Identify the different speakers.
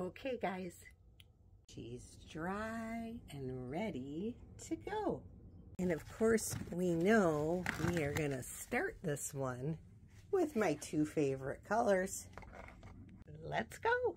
Speaker 1: Okay, guys, she's dry and ready to go. And of course, we know we are going to start this one with my two favorite colors. Let's go.